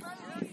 Bye.